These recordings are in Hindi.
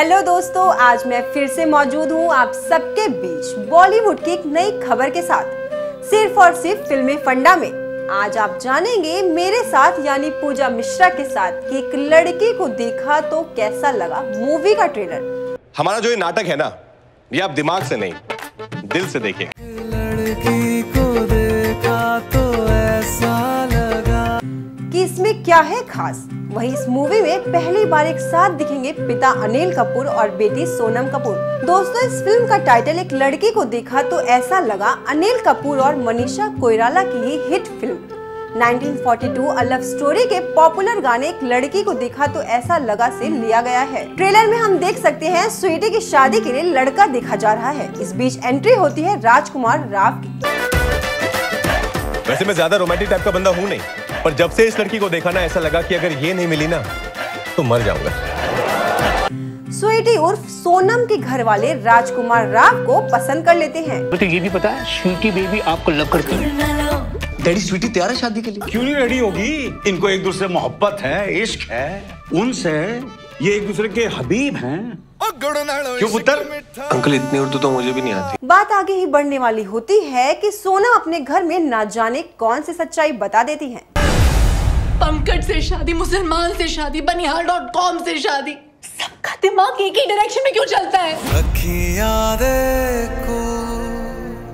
हेलो दोस्तों आज मैं फिर से मौजूद हूँ आप सबके बीच बॉलीवुड की एक नई खबर के साथ। सिर्फ़ और सिर्फ़ फिल्मी फंडा में। आज आप जानेंगे मेरे साथ यानी पूजा मिश्रा के साथ कि एक लड़की को देखा तो कैसा लगा मूवी का ट्रेलर। हमारा जो ये नाटक है ना ये आप दिमाग से नहीं दिल से देखें लड़की को देखा तो ऐसा लगा। कि इसमें क्या है खास? वहीं इस मूवी में पहली बार एक साथ दिखेंगे पिता अनिल कपूर और बेटी सोनम कपूर। दोस्तों, इस फ़िल्म का टाइटल एक लड़की को देखा तो ऐसा लगा अनिल कपूर और मनीषा कोयराला की ही hit film 1942 a love story के पॉपुलर गाने एक लड़की को देखा तो ऐसा लगा से लिया गया है। ट्रेलर में हम देख सकते हैं, स्वीटी की शादी के लिए लड़का देखा जा रहा है। इस बीच एंट्री होती है राजकुमार राव की। वैसे मैं ज़्यादा रोमांटिक टाइप का बंदा हूँ नहीं। पर जब से इस लड़की को देखा ना ऐसा लगा कि अगर ये नहीं मिली ना तो मर जाऊँगा। स्वीटी उर्फ़ सोनम के घर वाले राजकुमार राव को पसंद कर लेते हैं। तो ये भी पता है स्वीटी बेबी आपको लव करती है। डैडी स्वीटी तैयार है शादी के लिए? क्यों नहीं रेडी होगी? इनको एक दूसरे से मोहब्बत है इश्क है उनसे ये एक दूसरे के हबीब हैं। क्यों पुत्र? अंकल इतनी उर्दू तो मुझे भी नहीं आती। बात आगे ही बढ़ने वाली होती है कि सोनम अपने घर में ना जाने कौन सी सच्चाई बता देती है। पंकज से शादी मुसलमान से शादी बनिहाल डॉट कॉम से शादी। सबका दिमाग एक ही डायरेक्शन में क्यों चलता है?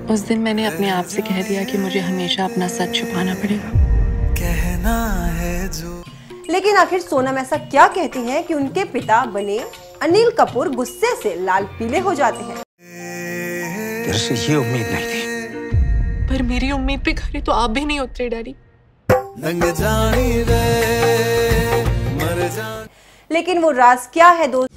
उस दिन मैंने अपने आप से कह दिया कि मुझे हमेशा अपना सच छुपाना पड़ेगा। कहना है जो लेकिन आखिर सोनम ऐसा क्या कहती है कि उनके पिता बने अनिल कपूर गुस्से से लाल पीले हो जाते हैं? तेरे से ये उम्मीद नहीं थी। पर मेरी उम्मीद पे खरे तो आप भी नहीं उतरे डैडी। रंग जानी रे मर जान। लेकिन वो राज क्या है दोस्त?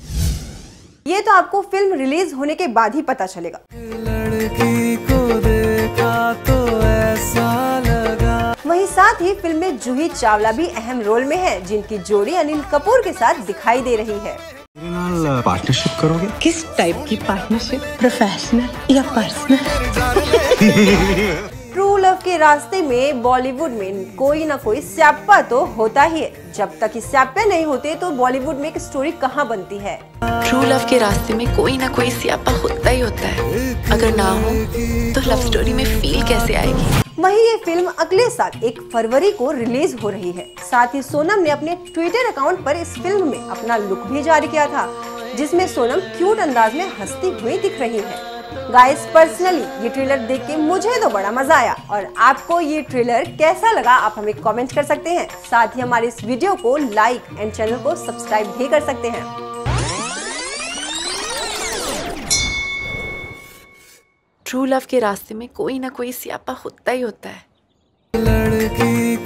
ये तो आपको फ़िल्म रिलीज़ होने के बाद ही पता चलेगा। लड़की को देखा तो ऐसा लगा। वहीं साथ ही फ़िल्म में जूही चावला भी अहम रोल में है जिनकी जोड़ी अनिल कपूर के साथ दिखाई दे रही है। पार्टनरशिप करोगे? किस टाइप की पार्टनरशिप प्रोफेशनल या पर्सनल के रास्ते में बॉलीवुड में कोई ना कोई स्यापा तो होता ही है। जब तक इस स्यापे नहीं होते तो बॉलीवुड में एक स्टोरी कहाँ बनती है? ट्रू लव के रास्ते में कोई ना कोई सियापा होता ही होता है। अगर ना हो तो लव स्टोरी में फील कैसे आएगी? वहीं ये फ़िल्म अगले साल एक फरवरी को रिलीज़ हो रही है। साथ ही सोनम ने अपने ट्विटर अकाउंट पर इस फ़िल्म में अपना लुक भी जारी किया था जिसमें सोनम क्यूट अंदाज में हंसती हुई दिख रही है। गाइस पर्सनली ये ट्रेलर देख के मुझे तो बड़ा मज़ा आया। और आपको ये ट्रेलर कैसा लगा आप हमें कमेंट कर सकते हैं। साथ ही हमारे इस वीडियो को लाइक एंड चैनल को सब्सक्राइब भी कर सकते हैं। ट्रू लव के रास्ते में कोई ना कोई सियापा होता ही होता है। लड़की